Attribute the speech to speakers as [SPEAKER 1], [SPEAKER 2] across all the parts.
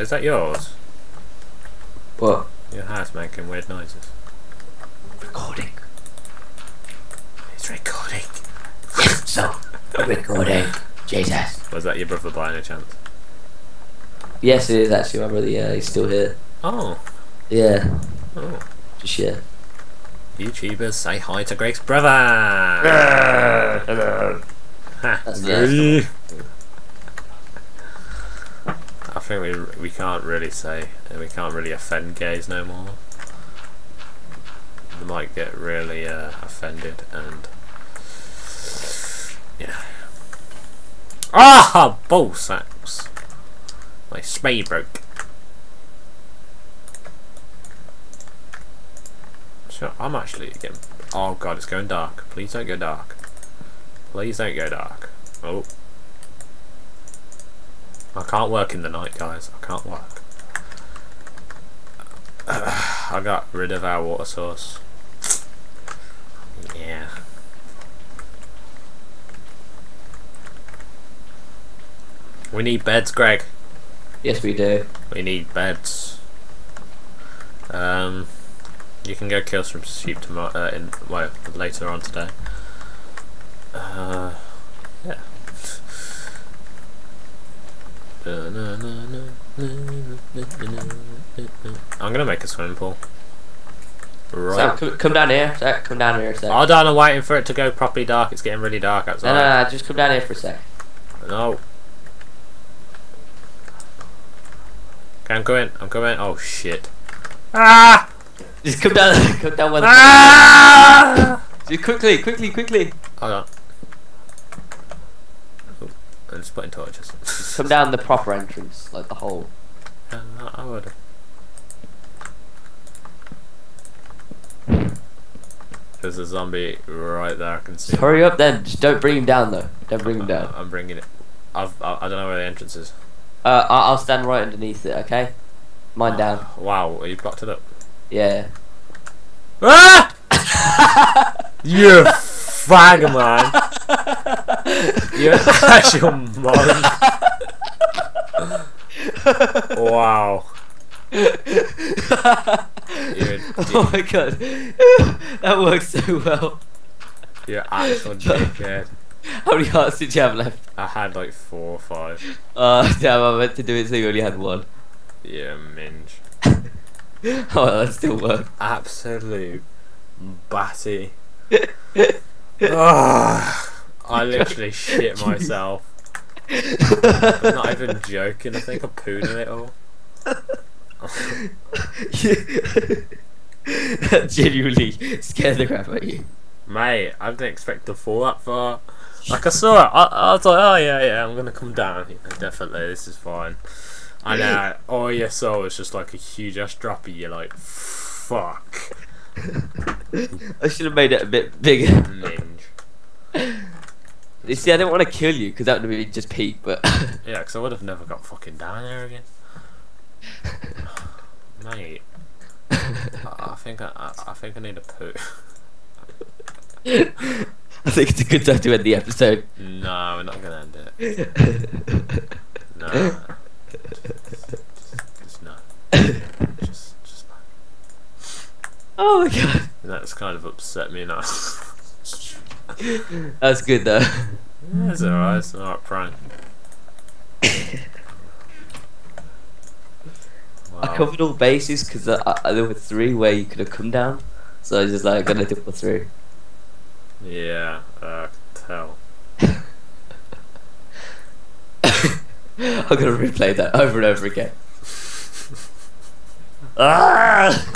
[SPEAKER 1] is that yours?
[SPEAKER 2] What?
[SPEAKER 1] Your house making weird noises.
[SPEAKER 2] Recording.
[SPEAKER 1] It's recording.
[SPEAKER 2] So, recording. Jesus.
[SPEAKER 1] Was that your brother by any chance?
[SPEAKER 2] Yes, it is actually my brother. Yeah, he's still here.
[SPEAKER 1] Oh.
[SPEAKER 2] Yeah,
[SPEAKER 1] Oh.
[SPEAKER 2] just yeah.
[SPEAKER 1] YouTubers say hi to Greg's brother.
[SPEAKER 3] Hello.
[SPEAKER 1] Ha.
[SPEAKER 2] That's the
[SPEAKER 1] I think we we can't really say and we can't really offend gays no more. They might get really uh, offended and yeah. Ah, ball sacks. My spade broke. So I'm actually getting. Oh god, it's going dark. Please don't go dark. Please don't go dark. Oh. I can't work in the night, guys. I can't work. I got rid of our water source. Yeah. We need beds, Greg.
[SPEAKER 2] Yes, we do.
[SPEAKER 1] We need beds. Um, you can go kill some sheep tomorrow. Uh, in well, later on today. Uh, yeah. I'm gonna make a swimming pool. Right.
[SPEAKER 2] Sam, come, come down here. Zach, come down here a sec.
[SPEAKER 1] Hold on, I'm waiting for it to go properly dark. It's getting really dark
[SPEAKER 2] no,
[SPEAKER 1] outside.
[SPEAKER 2] no, no, just come down here for a sec.
[SPEAKER 1] No. Okay, I'm coming. I'm coming. Oh shit. Ah!
[SPEAKER 2] Just come down, come down where the.
[SPEAKER 1] Ah!
[SPEAKER 2] Just quickly, quickly, quickly.
[SPEAKER 1] Hold on. I'm just putting torches.
[SPEAKER 2] Come down the proper entrance, like the hole.
[SPEAKER 1] Yeah, I would. There's a zombie right there. I can see.
[SPEAKER 2] Hurry up then. Just don't bring him down though. Don't bring him down.
[SPEAKER 1] I'm bringing it. I've, I, I don't know where the entrance is.
[SPEAKER 2] Uh, I'll stand right underneath it. Okay. Mine down.
[SPEAKER 1] Wow, you've blocked it up.
[SPEAKER 2] Yeah.
[SPEAKER 1] Ah! you fag man. You're an actual mon. wow. You're,
[SPEAKER 2] oh my god, that works so well.
[SPEAKER 1] you're actual dickhead.
[SPEAKER 2] How many hearts did you have left?
[SPEAKER 1] I had like four or five.
[SPEAKER 2] Uh, damn, I meant to do it so you only had one.
[SPEAKER 1] Yeah, minge.
[SPEAKER 2] Oh, well, that still worked.
[SPEAKER 1] Absolute batty. Ah, I literally shit myself. I'm not even joking. I think I pooed in it all.
[SPEAKER 2] that genuinely scared the crap out of you.
[SPEAKER 1] Mate, I didn't expect to fall that far. Like I saw it, I, I was like, oh yeah, yeah, I'm gonna come down. Yeah, definitely, this is fine. And uh, all you saw was just like a huge ass droppy. You're like, fuck,
[SPEAKER 2] I should have made it a bit bigger. You see, I didn't want to kill you because that would be just peak, but
[SPEAKER 1] Yeah, because I would have never got fucking down there again. Mate, I, I think I, I, I think I need a poo.
[SPEAKER 2] I think it's a good time to end the episode.
[SPEAKER 1] No, we're not gonna end it. No, just no. Just, just no.
[SPEAKER 2] oh my god,
[SPEAKER 1] That's kind of upset me now.
[SPEAKER 2] That's good though.
[SPEAKER 1] It's alright, it's an alright prank.
[SPEAKER 2] I covered all bases because there were three where you could have come down, so I was just like gonna double through.
[SPEAKER 1] Yeah, uh, tell.
[SPEAKER 2] I'm gonna replay that over and over again. ah!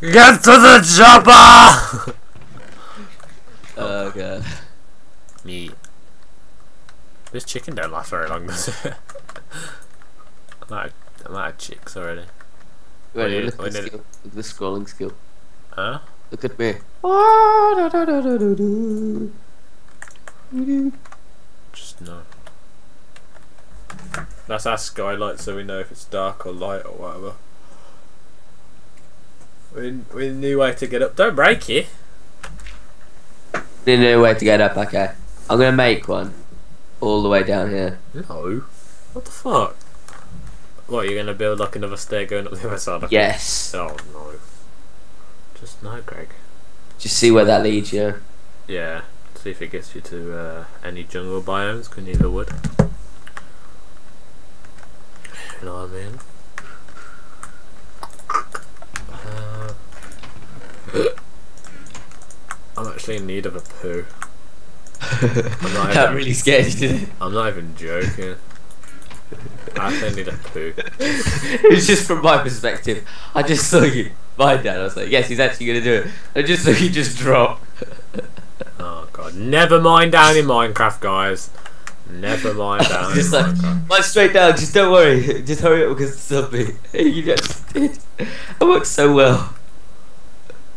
[SPEAKER 1] Get to the chopper!
[SPEAKER 2] Oh uh, god.
[SPEAKER 1] Me. This chicken don't last very long, does it? I'm out, of, I'm out of chicks already.
[SPEAKER 2] Ready,
[SPEAKER 1] Wait,
[SPEAKER 2] look, at the skill. look at the scrolling skill.
[SPEAKER 1] Huh?
[SPEAKER 2] Look at me.
[SPEAKER 1] Just no. That's our skylight so we know if it's dark or light or whatever. We, we knew way to get up. Don't break it.
[SPEAKER 2] Didn't know where to get up, okay. I'm gonna make one. All the way down here.
[SPEAKER 1] No. What the fuck? What, you're gonna build like another stair going up the other side? of?
[SPEAKER 2] Yes.
[SPEAKER 1] Oh no. Just no, Greg.
[SPEAKER 2] Just see where that leads you.
[SPEAKER 1] Yeah. See if it gets you to uh, any jungle biomes, can you the wood? You know what I mean? Uh, I'm actually in need of a poo. I'm not
[SPEAKER 2] that
[SPEAKER 1] even,
[SPEAKER 2] really scared you, did it?
[SPEAKER 1] I'm not even joking. I actually need a poo.
[SPEAKER 2] it's just from my perspective. I just saw you. My dad, I was like, yes, he's actually going to do it. I just saw you just drop.
[SPEAKER 1] Oh god. Never mind down in Minecraft, guys. Never mind down in
[SPEAKER 2] just like,
[SPEAKER 1] Minecraft.
[SPEAKER 2] like straight down, just don't worry. Just hurry up because it's something. you just did. It worked so well.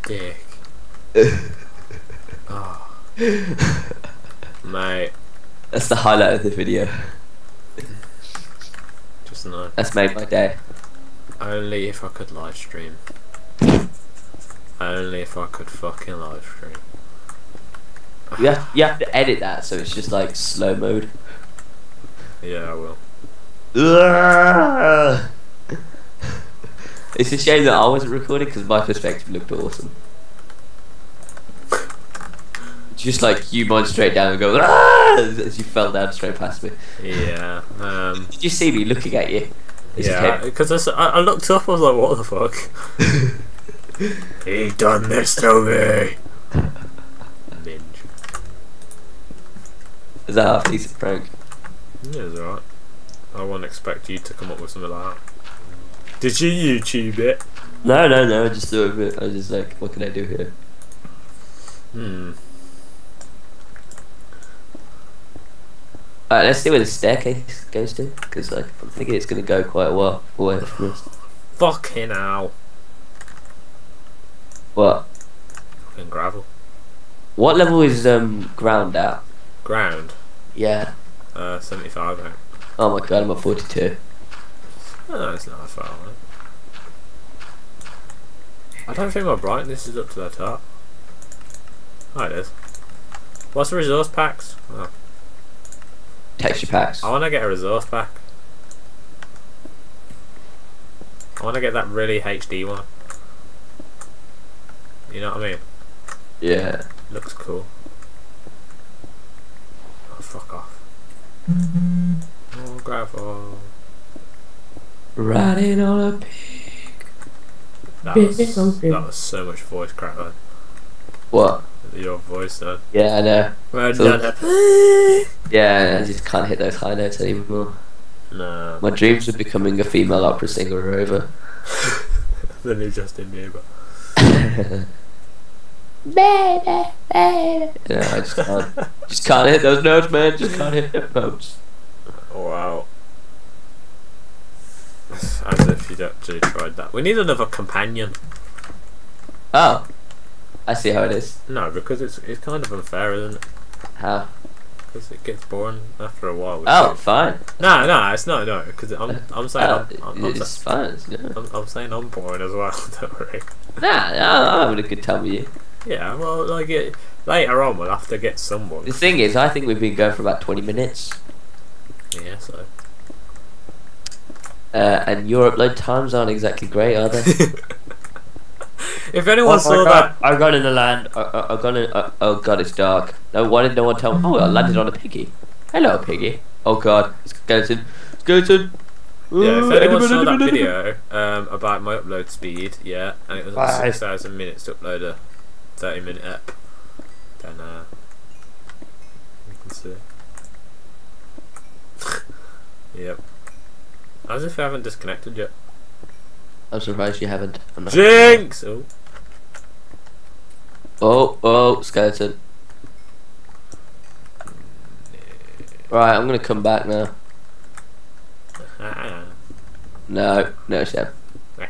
[SPEAKER 1] Dick. Mate,
[SPEAKER 2] That's the highlight of the video.
[SPEAKER 1] just no.
[SPEAKER 2] That's made my day.
[SPEAKER 1] Only if I could live stream. Only if I could fucking live stream.
[SPEAKER 2] You have, you have to edit that so it's just like slow mode.
[SPEAKER 1] Yeah, I will.
[SPEAKER 2] It's a shame that I wasn't recording because my perspective looked awesome. Just like you mind straight down and go "Ah!" as you fell down straight past me.
[SPEAKER 1] Yeah. Um.
[SPEAKER 2] Did you see me looking at you?
[SPEAKER 1] Yeah. Because I looked up. I was like, "What the fuck? he done this to me." Minge.
[SPEAKER 2] Is that half decent prank?
[SPEAKER 1] Yeah, it's alright. I wouldn't expect you to come up with something like that. Did you YouTube it?
[SPEAKER 2] No, no, no. I just thought of it. I was just like, what can I do here?
[SPEAKER 1] Hmm.
[SPEAKER 2] Alright, let's see where the staircase goes to, because like I'm thinking it's gonna go quite a while away from us.
[SPEAKER 1] Fucking hell.
[SPEAKER 2] What?
[SPEAKER 1] Fucking gravel.
[SPEAKER 2] What level is um ground at?
[SPEAKER 1] Ground.
[SPEAKER 2] Yeah.
[SPEAKER 1] Uh, 75 out.
[SPEAKER 2] Oh my god, I'm at 42.
[SPEAKER 1] Oh, it's not that far away. I don't think my brightness is up to the top. Oh, it is. What's the resource packs? Oh,
[SPEAKER 2] Texture packs.
[SPEAKER 1] I want to get a resource pack. I want to get that really HD one. You know what I mean?
[SPEAKER 2] Yeah.
[SPEAKER 1] Looks cool. Oh, fuck off. Oh, gravel.
[SPEAKER 2] Riding on a pig.
[SPEAKER 1] That was, that was so much voice crack, man.
[SPEAKER 2] What?
[SPEAKER 1] Your voice, though.
[SPEAKER 2] Yeah, I know.
[SPEAKER 1] Well
[SPEAKER 2] So-
[SPEAKER 1] done.
[SPEAKER 2] Yeah, I just can't hit those high notes anymore.
[SPEAKER 1] No.
[SPEAKER 2] My dreams of becoming a female opera singer are over.
[SPEAKER 1] the new Justin Bieber.
[SPEAKER 2] baby, baby. Yeah, I just can't. just can't hit those notes, man. Just can't hit those notes.
[SPEAKER 1] Wow. As if you'd actually tried that. We need another companion.
[SPEAKER 2] Oh, I see how it is.
[SPEAKER 1] No, because it's it's kind of unfair, isn't it?
[SPEAKER 2] How?
[SPEAKER 1] Because it gets boring after a while.
[SPEAKER 2] Oh,
[SPEAKER 1] two.
[SPEAKER 2] fine.
[SPEAKER 1] No, no, it's not. No, because I'm I'm saying
[SPEAKER 2] Oh,
[SPEAKER 1] I'm, I'm, I'm,
[SPEAKER 2] it's
[SPEAKER 1] sa-
[SPEAKER 2] fine. It's good.
[SPEAKER 1] I'm, I'm saying I'm boring as well. Don't worry.
[SPEAKER 2] Nah, nah, I'm having a good time with you.
[SPEAKER 1] Yeah, well, like it, later on we'll have to get someone.
[SPEAKER 2] The thing is, I think we've been going for about 20 minutes.
[SPEAKER 1] Yeah, so.
[SPEAKER 2] Uh, and your upload times aren't exactly great, are they?
[SPEAKER 1] if anyone saw that,
[SPEAKER 2] I got in the land. I, I, I got in. Uh, oh god, it's dark. No, why did no one tell me? Oh, I landed on a piggy. Hello, piggy. Oh god, skeleton, skeleton.
[SPEAKER 1] yeah, if
[SPEAKER 2] Ooh,
[SPEAKER 1] anyone saw that video um, about my upload speed, yeah, and it was
[SPEAKER 2] Why?
[SPEAKER 1] six thousand minutes to upload a thirty minute app, then uh, you can see. yep. As if I haven't disconnected yet.
[SPEAKER 2] I'm surprised you haven't.
[SPEAKER 1] Jinx! Oh.
[SPEAKER 2] Oh, oh, skeleton. Right, I'm gonna come back now. No, no, Seb.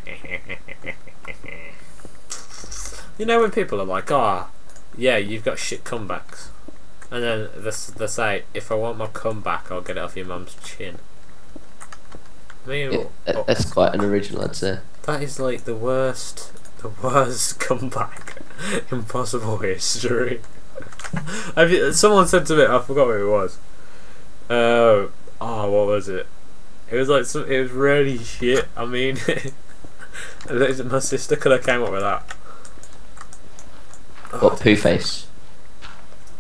[SPEAKER 1] you know when people are like, "Ah, yeah, you've got shit comebacks," and then they, they say, "If I want my comeback, I'll get it off your mum's chin." I mean,
[SPEAKER 2] Yeah,
[SPEAKER 1] oh,
[SPEAKER 2] that's quite an original, I'd say.
[SPEAKER 1] that is like the worst, the worst comeback in possible history. Have you, someone said to me, I forgot who it was. Uh, oh, what was it? It was like some, it was really shit. I mean, my sister could have came up with that.
[SPEAKER 2] What poo face?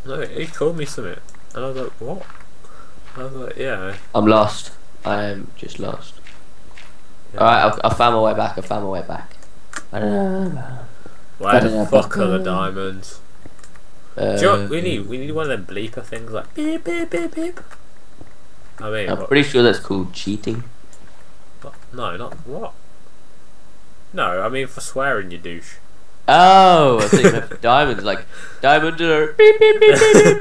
[SPEAKER 1] No, he called me something, and I was like, "What?" I was like, "Yeah."
[SPEAKER 2] I'm lost. I am just lost.
[SPEAKER 1] yeah.
[SPEAKER 2] Alright, I, I found my way back. I found my way back. Uh,
[SPEAKER 1] Where the fuck are the diamonds? Do you know we
[SPEAKER 2] uh,
[SPEAKER 1] need? We need one of them bleeper things like beep beep beep beep. I mean,
[SPEAKER 2] I'm
[SPEAKER 1] what-
[SPEAKER 2] pretty sure that's called cheating.
[SPEAKER 1] what- no, not what? No, I mean for swearing, you douche.
[SPEAKER 2] Oh, I think you meant for diamonds, like diamond beep beep beep beep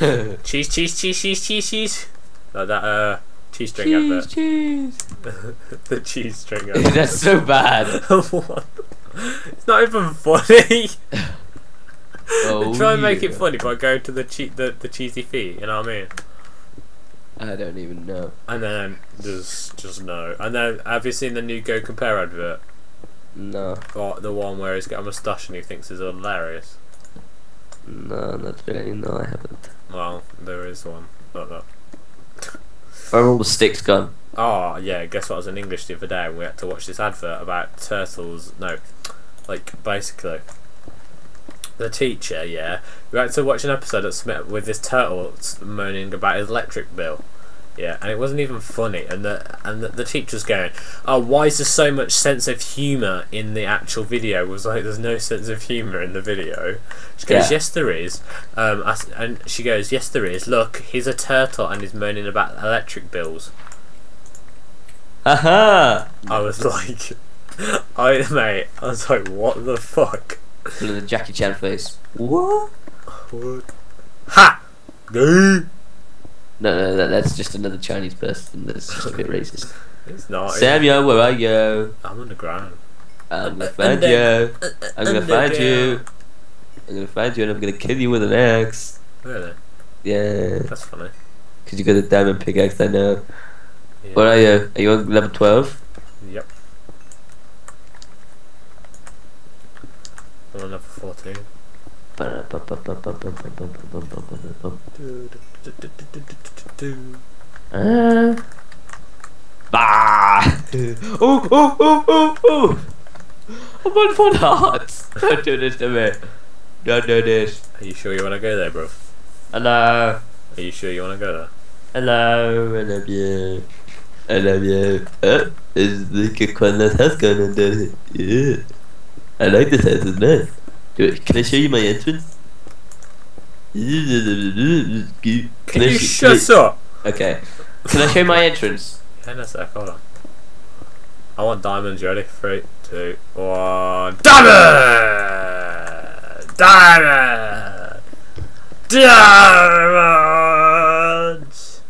[SPEAKER 2] beep.
[SPEAKER 1] Cheese, cheese, cheese, cheese, cheese, cheese. Like that uh cheese string
[SPEAKER 2] cheese,
[SPEAKER 1] advert.
[SPEAKER 2] cheese.
[SPEAKER 1] the cheese string advert.
[SPEAKER 2] That's so bad.
[SPEAKER 1] what? It's not even funny.
[SPEAKER 2] Oh,
[SPEAKER 1] Try and make it
[SPEAKER 2] oh,
[SPEAKER 1] funny by going to the che- the, the cheesy feet, you know what I mean?
[SPEAKER 2] I don't even know.
[SPEAKER 1] And then just just no. And then have you seen the new Go Compare advert?
[SPEAKER 2] No,
[SPEAKER 1] Or the one where he's got a moustache and he thinks is hilarious.
[SPEAKER 2] no, not really. No, I haven't.
[SPEAKER 1] Well, there is one. Like that.
[SPEAKER 2] All the sticks gone?
[SPEAKER 1] Oh yeah, guess what? I was in English the other day and we had to watch this advert about turtles. No, like basically, the teacher. Yeah, we had to watch an episode that's met with this turtle moaning about his electric bill. Yeah, and it wasn't even funny. And the and the, the teacher's going, "Oh, why is there so much sense of humour in the actual video?" It Was like, "There's no sense of humour in the video." She goes,
[SPEAKER 2] Yeah.
[SPEAKER 1] "Yes, there is." Um, I and she goes, "Yes, there is. Look, he's a turtle and he's moaning about electric bills."
[SPEAKER 2] Haha!
[SPEAKER 1] I was like, I mate, I was like, what the fuck?
[SPEAKER 2] Full of the Jackie Chan face. What?
[SPEAKER 1] What? Ha! Gay!
[SPEAKER 2] No, no, that, that's just another Chinese person. That's just a bit racist.
[SPEAKER 1] It's not.
[SPEAKER 2] Samuel, where are you?
[SPEAKER 1] I'm underground.
[SPEAKER 2] I'm gonna
[SPEAKER 1] Uh,
[SPEAKER 2] find
[SPEAKER 1] under-
[SPEAKER 2] you. I'm gonna find you. I'm gonna find you and I'm gonna kill you with an axe.
[SPEAKER 1] Really?
[SPEAKER 2] Yeah,
[SPEAKER 1] That's funny.
[SPEAKER 2] because you got a diamond pickaxe, I know.
[SPEAKER 1] Yeah.
[SPEAKER 2] Where are you? Are you on level 12?
[SPEAKER 1] Yep. I'm on level 14.
[SPEAKER 2] Uh, bah! Oh, oh, oh, oh, oh! I'm on one heart! Don't do this to me. Don't do this.
[SPEAKER 1] Are you sure you want to go there, bro?
[SPEAKER 2] Hello.
[SPEAKER 1] Are you sure you want to go there?
[SPEAKER 2] Hello, I love you. I love you. Oh, it's like a quite nice house going on down here. Yeah. I like this house, it's nice. Do it. Can I show you my entrance? Can,
[SPEAKER 1] Can
[SPEAKER 2] I
[SPEAKER 1] you
[SPEAKER 2] sh- can I-
[SPEAKER 1] shut up?
[SPEAKER 2] Okay. Can I show you my entrance?
[SPEAKER 1] Yeah, in a sec, hold on. I want diamonds you ready. Three, two, one. Diamond! Diamond! Diamonds!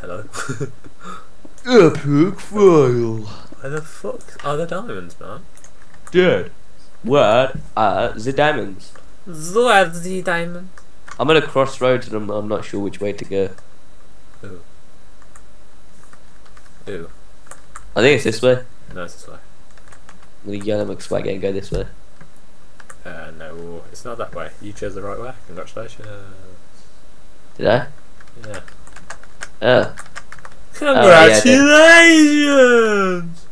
[SPEAKER 1] Hello?
[SPEAKER 2] Epic file.
[SPEAKER 1] Where the fuck are the diamonds, man?
[SPEAKER 2] Dad, where are the diamonds?
[SPEAKER 1] Where's the diamonds?
[SPEAKER 2] I'm at a crossroads and I'm, I'm not sure which way to go.
[SPEAKER 1] Ew.
[SPEAKER 2] I think it's this way.
[SPEAKER 1] No, it's this way.
[SPEAKER 2] I'm gonna yell at McSwagger and go this way.
[SPEAKER 1] Uh, no, it's not that way. You chose the right way. Congratulations.
[SPEAKER 2] Did I?
[SPEAKER 1] Yeah.
[SPEAKER 2] Oh.
[SPEAKER 1] Congratulations!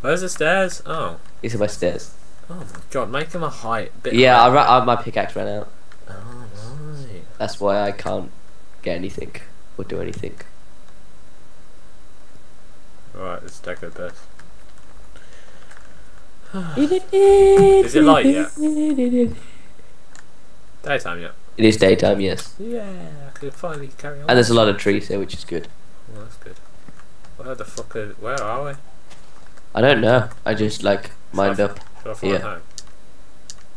[SPEAKER 1] Where's the stairs? Oh.
[SPEAKER 2] These are my stairs.
[SPEAKER 1] Oh my god, make him a height. Bit
[SPEAKER 2] Yeah, I,
[SPEAKER 1] higher.
[SPEAKER 2] ra- I, my pickaxe ran out.
[SPEAKER 1] Oh, right.
[SPEAKER 2] That's why I can't get anything or do anything.
[SPEAKER 1] Alright, let's take a piss.
[SPEAKER 2] Is
[SPEAKER 1] Is it light yet? Daytime yet?
[SPEAKER 2] It is daytime, yes.
[SPEAKER 1] Yeah, I can finally carry on.
[SPEAKER 2] And there's a lot of trees here, which is good.
[SPEAKER 1] Oh, that's good. Where the fuck are, where are we?
[SPEAKER 2] I don't know. I just like mind up.
[SPEAKER 1] Should I
[SPEAKER 2] Yeah.
[SPEAKER 1] home?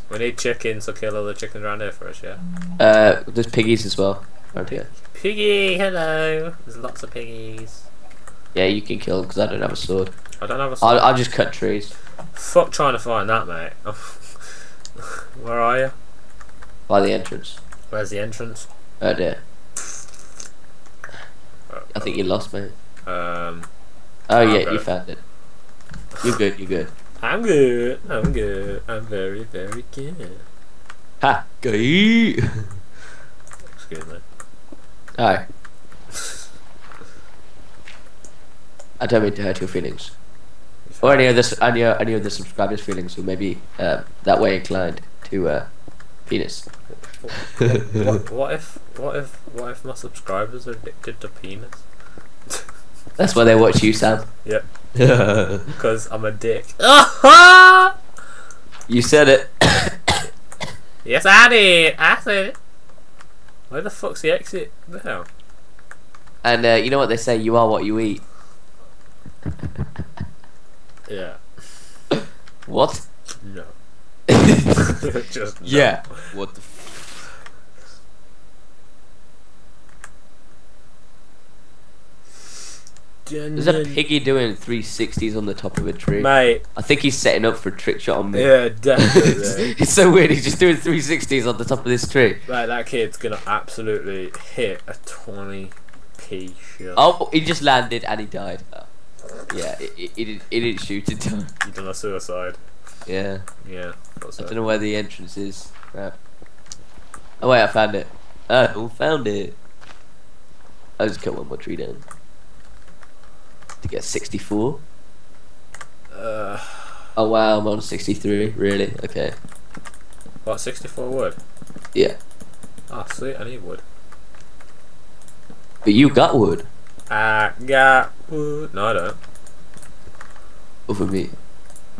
[SPEAKER 1] We need chickens to kill all the chickens around here for us, yeah?
[SPEAKER 2] Uh, there's piggies as well around here.
[SPEAKER 1] Piggy, hello! There's lots of piggies.
[SPEAKER 2] Yeah, you can kill because I don't have a sword.
[SPEAKER 1] I don't have a
[SPEAKER 2] I'll, I'll just cut trees
[SPEAKER 1] Fuck trying to find that, mate. Where are you?
[SPEAKER 2] by the entrance.
[SPEAKER 1] Where's the entrance?
[SPEAKER 2] Oh dear. I think you lost, mate.
[SPEAKER 1] Um,
[SPEAKER 2] Oh
[SPEAKER 1] I've
[SPEAKER 2] yeah, you
[SPEAKER 1] it.
[SPEAKER 2] found it. You're good. You're good.
[SPEAKER 1] I'm good. I'm good. I'm very, very good.
[SPEAKER 2] Ha! Gay.
[SPEAKER 1] Excuse me.
[SPEAKER 2] Hi. I don't mean to hurt your feelings. Or any of s- any, any other subscribers' feelings who may be uh, that way inclined to uh, penis.
[SPEAKER 1] what, what if what if what if my subscribers are addicted to penis?
[SPEAKER 2] That's why they watch you, Sam.
[SPEAKER 1] Yep. Because I'm a dick.
[SPEAKER 2] You said it.
[SPEAKER 1] yes, I did. I said it. Where the fuck's the exit now?
[SPEAKER 2] and uh, you know what they say: you are what you eat.
[SPEAKER 1] Yeah.
[SPEAKER 2] What?
[SPEAKER 1] No. Just no.
[SPEAKER 2] yeah. What the? There's a piggy doing 360s on the top of a tree.
[SPEAKER 1] Mate,
[SPEAKER 2] I think he's setting up for a trick shot on me.
[SPEAKER 1] yeah, definitely.
[SPEAKER 2] it's so weird. He's just doing 360s on the top of this tree.
[SPEAKER 1] Mate, that kid's gonna absolutely hit a 20p shot.
[SPEAKER 2] Oh, he just landed and he died. Yeah, it, it, it, didn't- it didn't shoot in time.
[SPEAKER 1] You done a suicide.
[SPEAKER 2] Yeah,
[SPEAKER 1] Yeah.
[SPEAKER 2] I don't know where the entrance is. Crap. Oh wait, I found it. Oh, found it. I'll just cut one more tree down. To get 64.
[SPEAKER 1] Uh,
[SPEAKER 2] Oh wow, I'm on 63. Really? Okay.
[SPEAKER 1] what, 64 wood?
[SPEAKER 2] Yeah.
[SPEAKER 1] Oh, sweet, I need wood.
[SPEAKER 2] But you got wood
[SPEAKER 1] I got wood. No, I don't.
[SPEAKER 2] over me.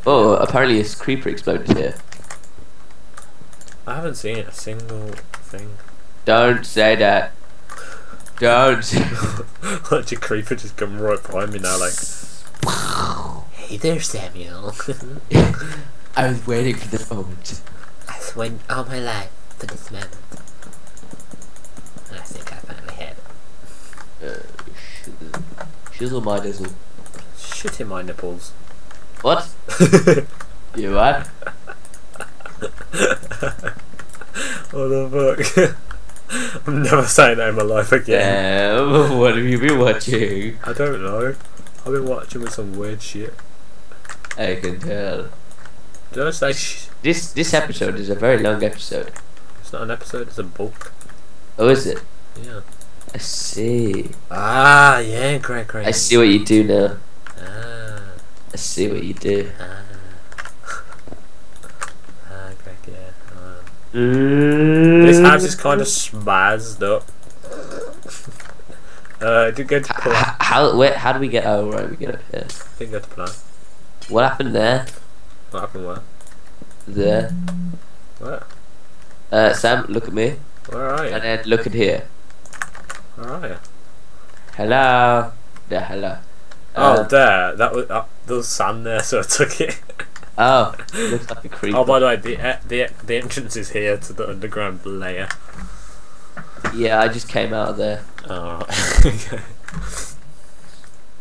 [SPEAKER 2] Oh, apparently a creeper exploded here.
[SPEAKER 1] I haven't seen a single thing.
[SPEAKER 2] Don't say that. Don't.
[SPEAKER 1] Watch a creeper just come right behind me now, like, hey there, Samuel.
[SPEAKER 2] I was waiting for the moment.
[SPEAKER 1] I've waited all my life for this moment. And I think I finally have it.
[SPEAKER 2] Uh, shizzle. shizzle my dizzle.
[SPEAKER 1] Shit in my nipples.
[SPEAKER 2] What? You what?
[SPEAKER 1] what the fuck? I'm never saying that in my life again.
[SPEAKER 2] Damn, what have you been watching?
[SPEAKER 1] I don't know. I've been watching with some weird shit.
[SPEAKER 2] I can tell.
[SPEAKER 1] Did I say sh-
[SPEAKER 2] This this episode is a very long episode.
[SPEAKER 1] It's not an episode, it's a book.
[SPEAKER 2] Oh, is it?
[SPEAKER 1] Yeah.
[SPEAKER 2] I see.
[SPEAKER 1] Ah, yeah, great, great.
[SPEAKER 2] I see what you do now.
[SPEAKER 1] Ah,
[SPEAKER 2] I see what you do.
[SPEAKER 1] ah, great, yeah. Ah.
[SPEAKER 2] This
[SPEAKER 1] This house is kind of smazzed up. uh, did go to plan.
[SPEAKER 2] How, how, where, how do we get? Oh, right, we get up here.
[SPEAKER 1] Didn't go to plan.
[SPEAKER 2] What happened there?
[SPEAKER 1] What happened where?
[SPEAKER 2] There.
[SPEAKER 1] Where?
[SPEAKER 2] Uh, Sam, look at me.
[SPEAKER 1] Where are you?
[SPEAKER 2] And then look at here.
[SPEAKER 1] Where are you?
[SPEAKER 2] Hello. Yeah, hello.
[SPEAKER 1] Oh,
[SPEAKER 2] Uh,
[SPEAKER 1] there. That was uh, there was sand there, so I took it.
[SPEAKER 2] Oh, looks like a creeper.
[SPEAKER 1] oh, by the way, the uh, the the entrance is here to the underground layer.
[SPEAKER 2] Yeah, I just came out of there.
[SPEAKER 1] Oh, okay.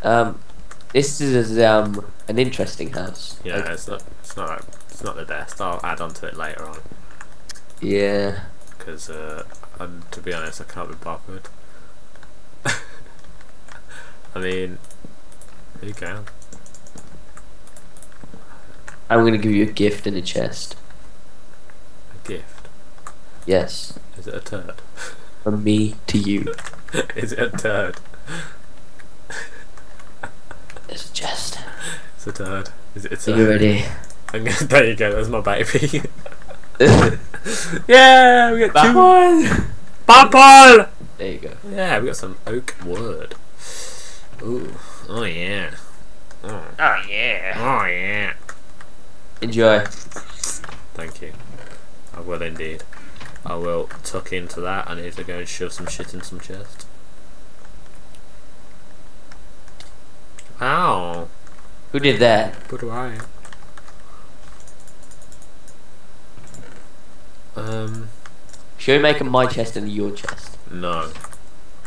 [SPEAKER 2] Um, this is um an interesting house.
[SPEAKER 1] Yeah,
[SPEAKER 2] Like,
[SPEAKER 1] it's not it's not it's not the best. I'll add on to it later on
[SPEAKER 2] yeah.
[SPEAKER 1] because uh, I'm- to be honest, I can't be bothered. I mean, you can.
[SPEAKER 2] I'm gonna give you a gift in a chest.
[SPEAKER 1] A gift.
[SPEAKER 2] Yes,
[SPEAKER 1] Is it a turd?
[SPEAKER 2] from me to you.
[SPEAKER 1] Is it a turd?
[SPEAKER 2] It's a chest.
[SPEAKER 1] It's a turd. Is it a
[SPEAKER 2] Are you ready?
[SPEAKER 1] I'm gonna- there you go. There's my baby. yeah, we got two. Bapple!
[SPEAKER 2] There you go.
[SPEAKER 1] Yeah, we got some oak wood. Ooh. Oh yeah. Oh,
[SPEAKER 2] Oh yeah.
[SPEAKER 1] oh yeah.
[SPEAKER 2] Enjoy.
[SPEAKER 1] Thank you. I will indeed. I will tuck into that. and either go and shove some shit in some chest. Ow.
[SPEAKER 2] Who did that?
[SPEAKER 1] What do I? Um,
[SPEAKER 2] Should we make a my chest and your chest?
[SPEAKER 1] no.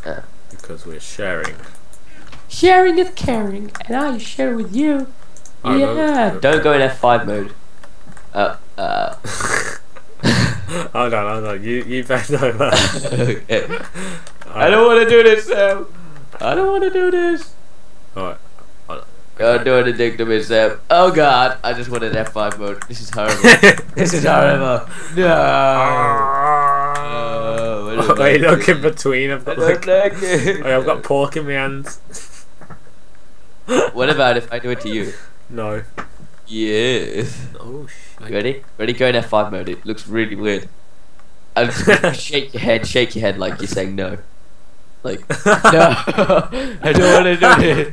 [SPEAKER 2] Oh.
[SPEAKER 1] Because we're sharing.
[SPEAKER 2] Sharing is caring, and I share with you.
[SPEAKER 1] Oh, no.
[SPEAKER 2] yeah. Don't go in F5 mode. Uh, uh.
[SPEAKER 1] hold on, hold on. You, you better know that.
[SPEAKER 2] okay. I don't want to do this, Sam. I don't want to do this.
[SPEAKER 1] Alright.
[SPEAKER 2] I'm doing a dick to me, Sam. Oh God, I just wanted F5 mode. This is horrible. this is horrible. No. Oh, I don't like
[SPEAKER 1] look
[SPEAKER 2] it.
[SPEAKER 1] in between. I've
[SPEAKER 2] I
[SPEAKER 1] got
[SPEAKER 2] don't
[SPEAKER 1] like,
[SPEAKER 2] like it.
[SPEAKER 1] oh, I've got pork in my hands.
[SPEAKER 2] What about if I do it to you?
[SPEAKER 1] No.
[SPEAKER 2] Yes.
[SPEAKER 1] Oh,
[SPEAKER 2] You ready? Ready? Go in F5 mode. It looks really weird. Um, and shake your head, shake your head like you're saying no. Like, no, I don't want to do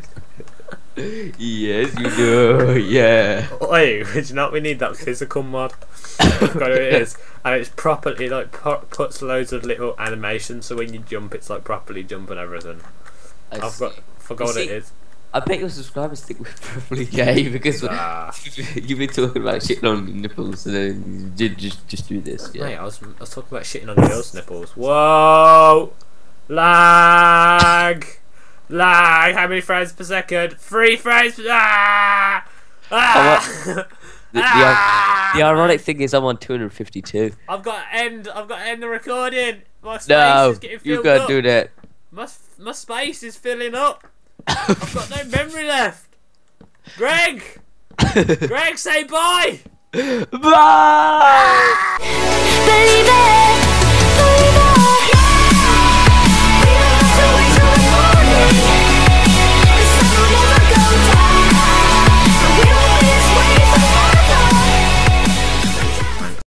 [SPEAKER 2] it. yes, you do. Yeah.
[SPEAKER 1] Wait, do you know what we need? That physical mod. I forgot what it is, and it's properly like puts loads of little animations. So when you jump, it's like properly jump and everything.
[SPEAKER 2] I
[SPEAKER 1] I've
[SPEAKER 2] see.
[SPEAKER 1] got forgot
[SPEAKER 2] You
[SPEAKER 1] what it
[SPEAKER 2] see-
[SPEAKER 1] is.
[SPEAKER 2] I bet your subscribers think we're probably gay because
[SPEAKER 1] Ah.
[SPEAKER 2] you've been talking about shitting on nipples and then you ju- just just do this. Yeah.
[SPEAKER 1] Mate, I was I was talking about shitting on girls' nipples. Whoa, lag, lag. How many frames per second? Three frames. Per- ah, ah.
[SPEAKER 2] The, the,
[SPEAKER 1] Ah!
[SPEAKER 2] the ironic thing is I'm on 252.
[SPEAKER 1] I've got to end. I've got to end the recording. My space
[SPEAKER 2] No,
[SPEAKER 1] is getting filled you
[SPEAKER 2] can't
[SPEAKER 1] up.
[SPEAKER 2] do that.
[SPEAKER 1] My my space is filling up. I've got no memory left. Greg! Greg, say bye!
[SPEAKER 2] Bye! believe it.
[SPEAKER 3] Believe it.